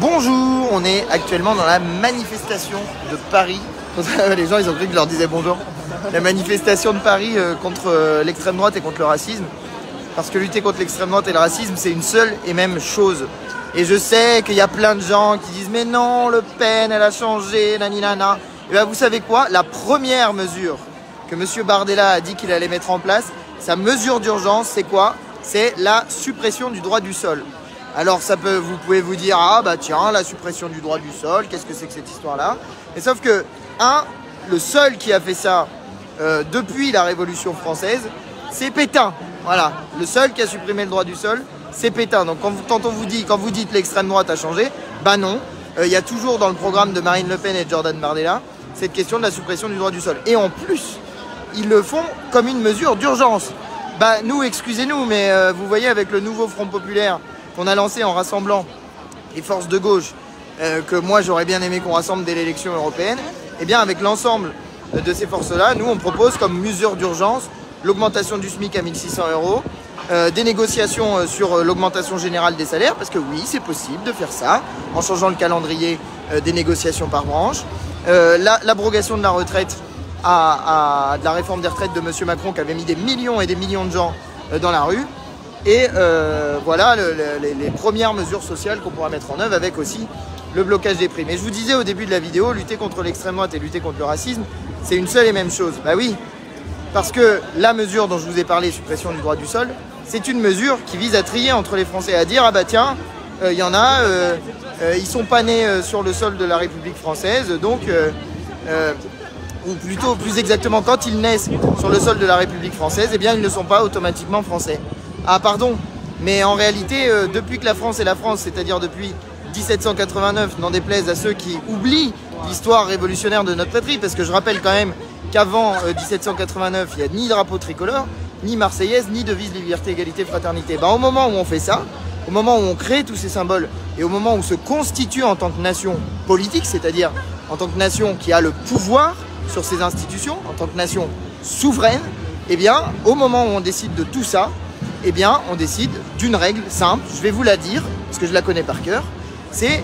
Bonjour, on est actuellement dans la manifestation de Paris. Les gens, ils ont cru que je leur disais bonjour. La manifestation de Paris euh, contre euh, l'extrême droite et contre le racisme. Parce que lutter contre l'extrême droite et le racisme, c'est une seule et même chose. Et je sais qu'il y a plein de gens qui disent mais non, Le Pen, elle a changé, nani nana. Et bien vous savez quoi? La première mesure que M. Bardella a dit qu'il allait mettre en place, sa mesure d'urgence, c'est quoi? C'est la suppression du droit du sol. Alors ça peut, vous pouvez vous dire ah bah tiens la suppression du droit du sol, qu'est-ce que c'est que cette histoire-là? Et sauf que un, le seul qui a fait ça euh, depuis la Révolution française, c'est Pétain. Voilà, le seul qui a supprimé le droit du sol, c'est Pétain. Donc quand, on vous dit, quand vous dites l'extrême droite a changé, bah non. Euh, il y a toujours dans le programme de Marine Le Pen et de Jordan Bardella cette question de la suppression du droit du sol. Et en plus, ils le font comme une mesure d'urgence. Bah nous, excusez-nous, mais euh, vous voyez avec le nouveau Front populaire qu'on a lancé en rassemblant les forces de gauche, euh, que moi j'aurais bien aimé qu'on rassemble dès l'élection européenne, et eh bien avec l'ensemble de ces forces-là, nous on propose comme mesure d'urgence l'augmentation du SMIC à 1600 euros, euh, des négociations euh, sur l'augmentation générale des salaires, parce que oui, c'est possible de faire ça, en changeant le calendrier des négociations par branche, l'abrogation de la retraite de la réforme des retraites de M. Macron qui avait mis des millions et des millions de gens dans la rue, et euh, voilà les, premières mesures sociales qu'on pourra mettre en œuvre avec aussi le blocage des prix. Mais je vous disais au début de la vidéo, lutter contre l'extrême droite et lutter contre le racisme, c'est une seule et même chose. Bah oui, parce que la mesure dont je vous ai parlé, suppression du droit du sol, c'est une mesure qui vise à trier entre les Français, à dire ah bah tiens, il euh, y en a, euh, ils sont pas nés sur le sol de la République française, donc ou plutôt plus exactement quand ils naissent sur le sol de la République française, eh bien ils ne sont pas automatiquement français. Ah pardon, mais en réalité, euh, depuis que la France est la France, c'est-à-dire depuis 1789, n'en déplaise à ceux qui oublient l'histoire révolutionnaire de notre patrie, parce que je rappelle quand même qu'avant 1789, euh, il n'y a ni drapeau tricolore, ni marseillaise, ni devise liberté, égalité, fraternité. Ben, au moment où on fait ça, au moment où on crée tous ces symboles, et au moment où on se constitue en tant que nation politique, c'est-à-dire en tant que nation qui a le pouvoir sur ses institutions, en tant que nation souveraine, eh bien, au moment où on décide de tout ça, eh bien, on décide d'une règle simple, je vais vous la dire, parce que je la connais par cœur, c'est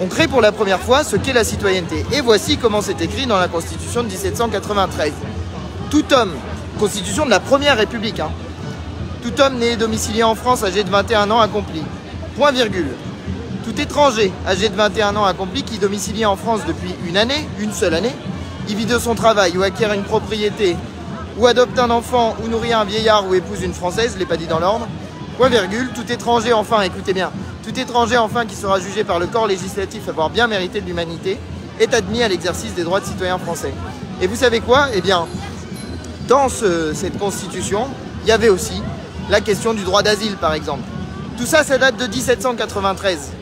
on crée pour la première fois ce qu'est la citoyenneté. Et voici comment c'est écrit dans la Constitution de 1793. Tout homme, Constitution de la Première République, hein. tout homme né et domicilié en France âgé de 21 ans accompli. Point virgule. Tout étranger âgé de 21 ans accompli qui domicilié en France depuis une année, une seule année, y vit de son travail ou acquiert une propriété ou adopte un enfant ou nourrit un vieillard ou épouse une française, je l'ai pas dit dans l'ordre. Point virgule, tout étranger enfin, écoutez bien, tout étranger enfin qui sera jugé par le corps législatif avoir bien mérité de l'humanité est admis à l'exercice des droits de citoyen français. Et vous savez quoi? Eh bien, dans cette constitution, il y avait aussi la question du droit d'asile, par exemple. Tout ça, ça date de 1793.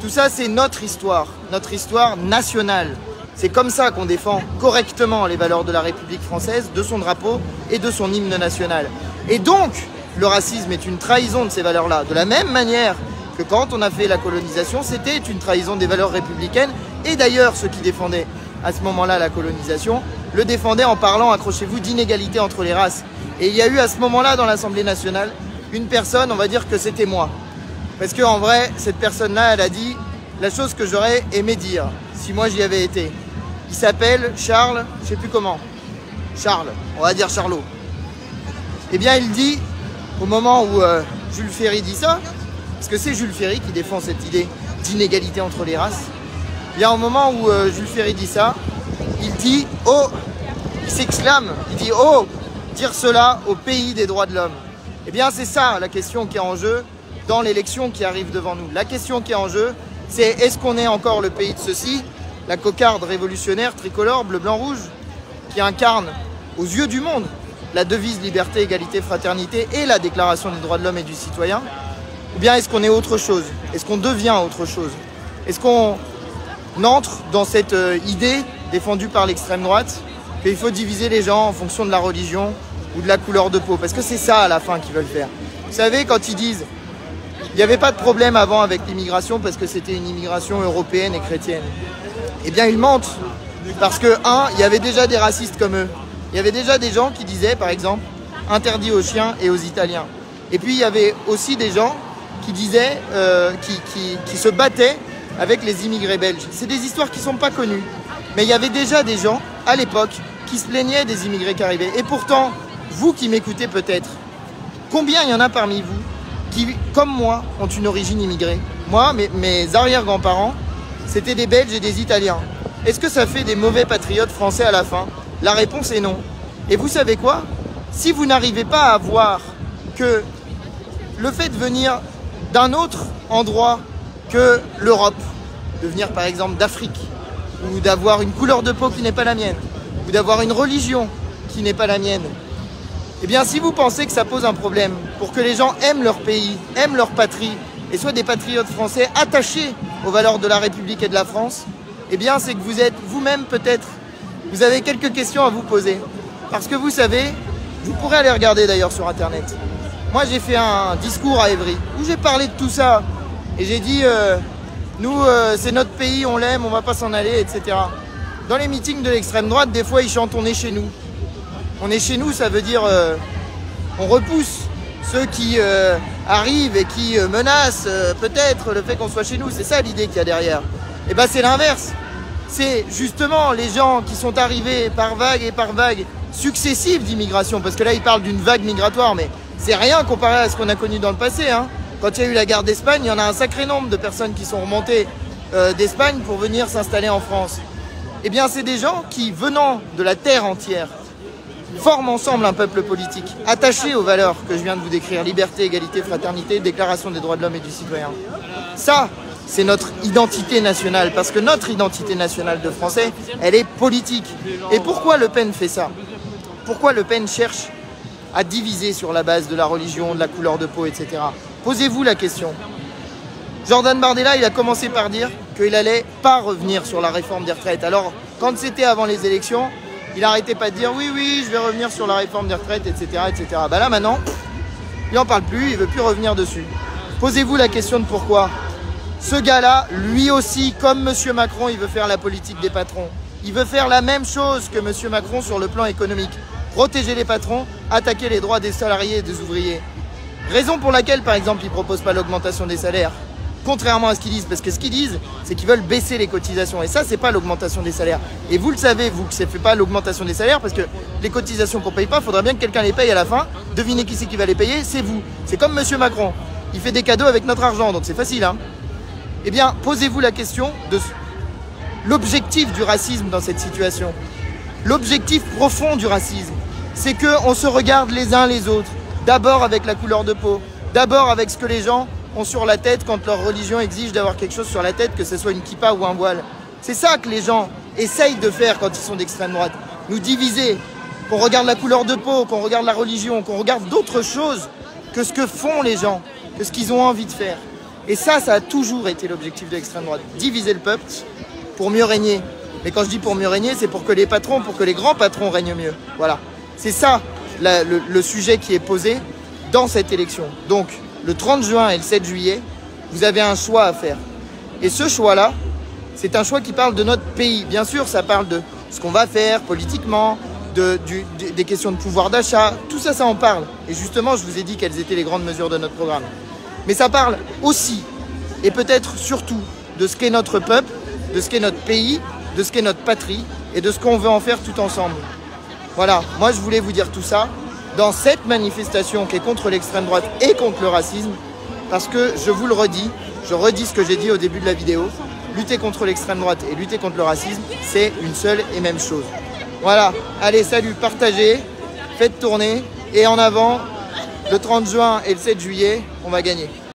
Tout ça, c'est notre histoire, notre histoire nationale. C'est comme ça qu'on défend correctement les valeurs de la République française, de son drapeau et de son hymne national. Et donc, le racisme est une trahison de ces valeurs-là. De la même manière que quand on a fait la colonisation, c'était une trahison des valeurs républicaines. Et d'ailleurs, ceux qui défendaient à ce moment-là la colonisation le défendaient en parlant, accrochez-vous, d'inégalité entre les races. Et il y a eu à ce moment-là dans l'Assemblée nationale une personne, on va dire que c'était moi. Parce qu'en vrai, cette personne-là, elle a dit la chose que j'aurais aimé dire si moi j'y avais été. Il s'appelle Charles, je sais plus comment. Charles, on va dire Charlot. Eh bien, il dit, au moment où euh, Jules Ferry dit ça, parce que c'est Jules Ferry qui défend cette idée d'inégalité entre les races, eh bien, au moment où euh, Jules Ferry dit ça, il dit Oh Il s'exclame, il dit Oh Dire cela au pays des droits de l'homme. Eh bien, c'est ça la question qui est en jeu dans l'élection qui arrive devant nous. La question qui est en jeu, c'est est-ce qu'on est encore le pays de ceci la cocarde révolutionnaire tricolore bleu, blanc, rouge, qui incarne aux yeux du monde la devise liberté, égalité, fraternité et la déclaration des droits de l'homme et du citoyen. Ou bien est-ce qu'on est autre chose? Est-ce qu'on devient autre chose? Est-ce qu'on entre dans cette euh, idée défendue par l'extrême droite qu'il faut diviser les gens en fonction de la religion ou de la couleur de peau? Parce que c'est ça à la fin qu'ils veulent faire. Vous savez, quand ils disent il n'y avait pas de problème avant avec l'immigration parce que c'était une immigration européenne et chrétienne eh bien ils mentent. Parce que, un, il y avait déjà des racistes comme eux. Il y avait déjà des gens qui disaient, par exemple, interdit aux chiens et aux Italiens. Et puis il y avait aussi des gens qui disaient, euh, qui, se battaient avec les immigrés belges. C'est des histoires qui ne sont pas connues. Mais il y avait déjà des gens, à l'époque, qui se plaignaient des immigrés qui arrivaient. Et pourtant, vous qui m'écoutez peut-être, combien il y en a parmi vous qui, comme moi, ont une origine immigrée? Moi, mes, mes arrière-grands-parents, c'était des Belges et des Italiens. Est-ce que ça fait des mauvais patriotes français à la fin? La réponse est non. Et vous savez quoi? Si vous n'arrivez pas à voir que le fait de venir d'un autre endroit que l'Europe, de venir par exemple d'Afrique, ou d'avoir une couleur de peau qui n'est pas la mienne, ou d'avoir une religion qui n'est pas la mienne, eh bien si vous pensez que ça pose un problème pour que les gens aiment leur pays, aiment leur patrie, et soient des patriotes français attachés aux valeurs de la République et de la France, eh bien c'est que vous êtes vous-même peut-être, vous avez quelques questions à vous poser. Parce que vous savez, vous pourrez aller regarder d'ailleurs sur Internet. Moi j'ai fait un discours à Évry où j'ai parlé de tout ça. Et j'ai dit, euh, nous euh, c'est notre pays, on l'aime, on va pas s'en aller, etc. Dans les meetings de l'extrême droite, des fois ils chantent on est chez nous. On est chez nous, ça veut dire euh, on repousse ceux qui arrivent et qui menacent peut-être le fait qu'on soit chez nous. C'est ça l'idée qu'il y a derrière. Et eh bien c'est l'inverse. C'est justement les gens qui sont arrivés par vague et par vague successives d'immigration, parce que là, il parle d'une vague migratoire, mais c'est rien comparé à ce qu'on a connu dans le passé. Hein. Quand il y a eu la guerre d'Espagne, il y en a un sacré nombre de personnes qui sont remontées euh, d'Espagne pour venir s'installer en France. Eh bien, c'est des gens qui, venant de la terre entière, forment ensemble un peuple politique, attaché aux valeurs que je viens de vous décrire, liberté, égalité, fraternité, déclaration des droits de l'homme et du citoyen. Ça, c'est notre identité nationale, parce que notre identité nationale de français, elle est politique. Et pourquoi Le Pen fait ça? Pourquoi Le Pen cherche à diviser sur la base de la religion, de la couleur de peau, etc. Posez-vous la question. Jordan Bardella, il a commencé par dire qu'il allait pas revenir sur la réforme des retraites. Alors, quand c'était avant les élections, il arrêtait pas de dire oui, oui, je vais revenir sur la réforme des retraites, etc. etc. Bah là, maintenant, il n'en parle plus, il veut plus revenir dessus. Posez-vous la question de pourquoi. Ce gars-là, lui aussi, comme M. Macron, il veut faire la politique des patrons. Il veut faire la même chose que M. Macron sur le plan économique protéger les patrons, attaquer les droits des salariés et des ouvriers. Raison pour laquelle, par exemple, ils ne proposent pas l'augmentation des salaires. Contrairement à ce qu'ils disent, parce que ce qu'ils disent, c'est qu'ils veulent baisser les cotisations. Et ça, c'est pas l'augmentation des salaires. Et vous le savez, vous, que ça fait pas l'augmentation des salaires, parce que les cotisations qu'on paye pas, il faudrait bien que quelqu'un les paye à la fin. Devinez qui c'est qui va les payer, c'est vous. C'est comme Monsieur Macron. Il fait des cadeaux avec notre argent, donc c'est facile. Hein eh bien, posez-vous la question de l'objectif du racisme dans cette situation. L'objectif profond du racisme, c'est qu'on se regarde les uns les autres, d'abord avec la couleur de peau, d'abord avec ce que les gens ont sur la tête quand leur religion exige d'avoir quelque chose sur la tête, que ce soit une kippa ou un voile. C'est ça que les gens essayent de faire quand ils sont d'extrême droite, nous diviser, qu'on regarde la couleur de peau, qu'on regarde la religion, qu'on regarde d'autres choses que ce que font les gens, que ce qu'ils ont envie de faire. Et ça, ça a toujours été l'objectif de l'extrême droite, diviser le peuple pour mieux régner. Mais quand je dis pour mieux régner, c'est pour que les patrons, pour que les grands patrons règnent mieux. Voilà. C'est ça le, sujet qui est posé dans cette élection. Donc, le 30 juin et le 7 juillet, vous avez un choix à faire. Et ce choix-là, c'est un choix qui parle de notre pays. Bien sûr, ça parle de ce qu'on va faire politiquement, de, des questions de pouvoir d'achat, tout ça, ça en parle. Et justement, je vous ai dit quelles étaient les grandes mesures de notre programme. Mais ça parle aussi, et peut-être surtout, de ce qu'est notre peuple, de ce qu'est notre pays, de ce qu'est notre patrie et de ce qu'on veut en faire tout ensemble. Voilà, moi je voulais vous dire tout ça dans cette manifestation qui est contre l'extrême droite et contre le racisme, parce que je vous le redis, je redis ce que j'ai dit au début de la vidéo, lutter contre l'extrême droite et lutter contre le racisme, c'est une seule et même chose. Voilà, allez, salut, partagez, faites tourner, et en avant, le 30 juin et le 7 juillet, on va gagner.